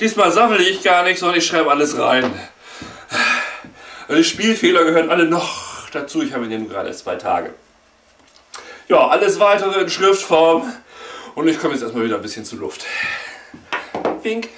Diesmal sammle ich gar nichts, sondern ich schreibe alles rein. Äh, die Spielfehler gehören alle noch dazu. Ich habe ihn gerade erst zwei Tage. Ja, alles weitere in Schriftform. Und ich komme jetzt erstmal wieder ein bisschen zu Luft. Wink.